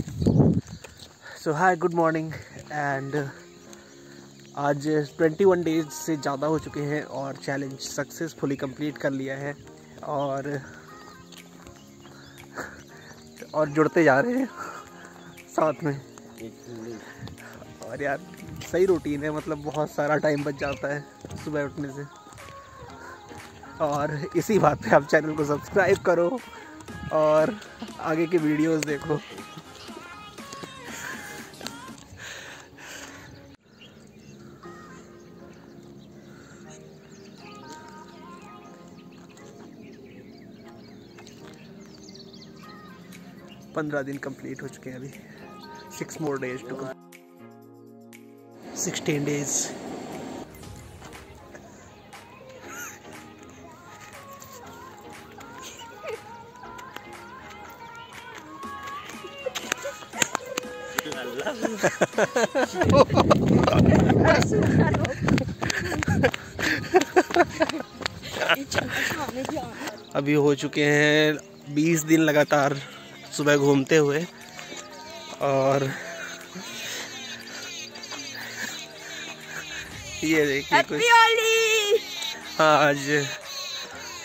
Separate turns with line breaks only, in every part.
So hi good morning and आज 21 days से ज़्यादा हो चुके हैं और चैलेंज सक्सेसफुली कंप्लीट कर लिया है। और और जुड़ते जा रहे हैं साथ में। और यार, सही रूटीन है मतलब बहुत सारा टाइम बच जाता है सुबह उठने से। और इसी बात पे आप चैनल को सब्सक्राइब करो और आगे के वीडियोस देखो। पंद्रह दिन कंप्लीट हो चुके हैं अभी। Six more days to come sixteen days अभी हो चुके हैं बीस दिन लगातार। सुबह घूमते हुए और ये देखिए कुछ हाँ आज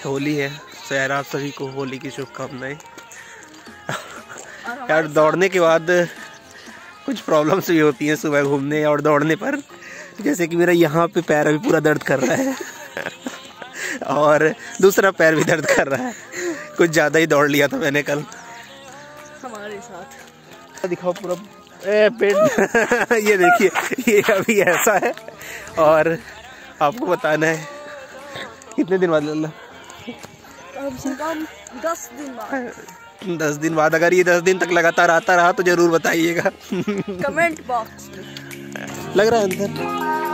होली है तो यार आप सभी को होली की शुभकामनाएँ। यार दौड़ने के बाद कुछ प्रॉब्लम्स भी होती हैं सुबह घूमने और दौड़ने पर। जैसे कि मेरा यहाँ पे पैर अभी पूरा दर्द कर रहा है। और दूसरा पैर भी दर्द कर रहा है। कुछ ज़्यादा ही दौड़ लिया था मैंने कल।
साथ
दिखाओ पूरा। ए, पेट ये देखिए ये अभी ऐसा है और आपको बताना है। कितने दिन बाद लल्ला?
दस दिन बाद।
दस दिन बाद अगर ये दस दिन तक लगातार आता रहा तो ज़रूर बताइएगा।
कमेंट बॉक्स
लग रहा है अंदर।